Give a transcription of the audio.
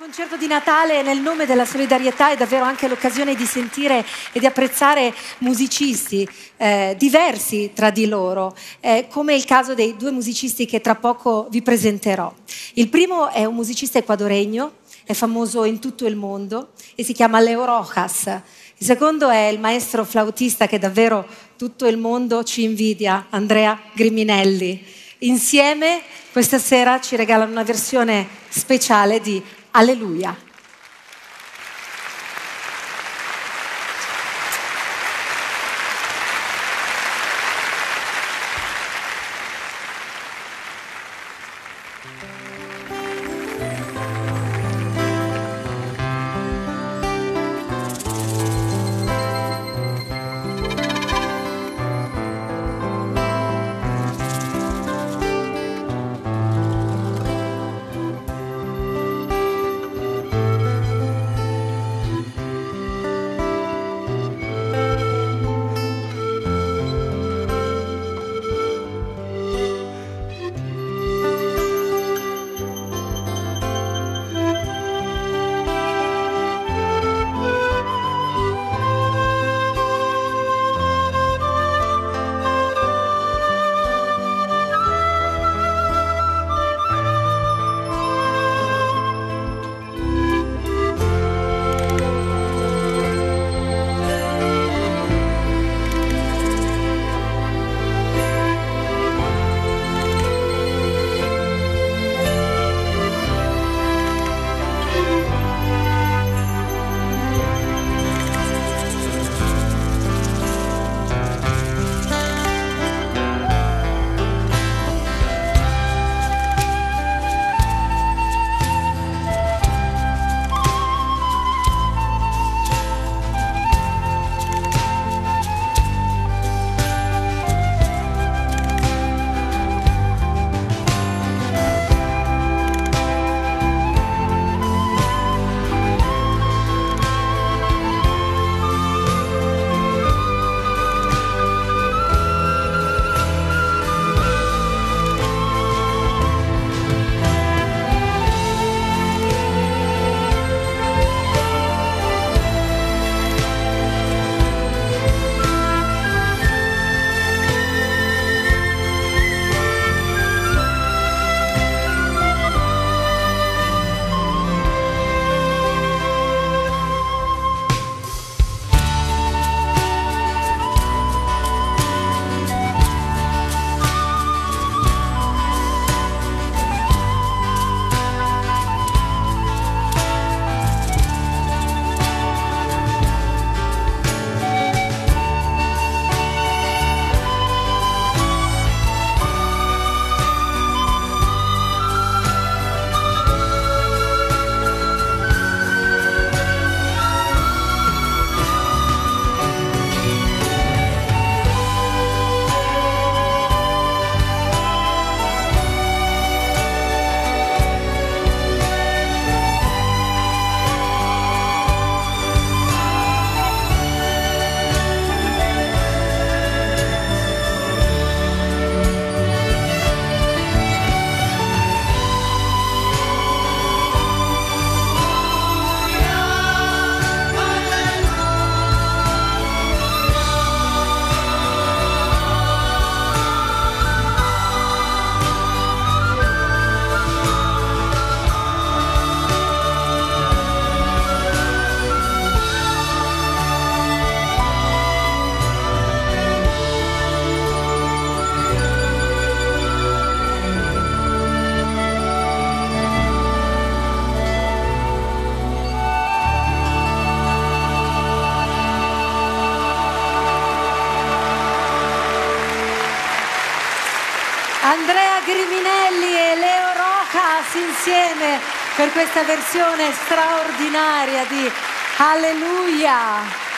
concerto di Natale nel nome della solidarietà è davvero anche l'occasione di sentire e di apprezzare musicisti eh, diversi tra di loro, eh, come il caso dei due musicisti che tra poco vi presenterò. Il primo è un musicista ecuadoregno, è famoso in tutto il mondo e si chiama Leo Rojas. Il secondo è il maestro flautista che davvero tutto il mondo ci invidia, Andrea Griminelli. Insieme questa sera ci regalano una versione speciale di Alleluia. Andrea Griminelli e Leo Rojas insieme per questa versione straordinaria di Alleluia.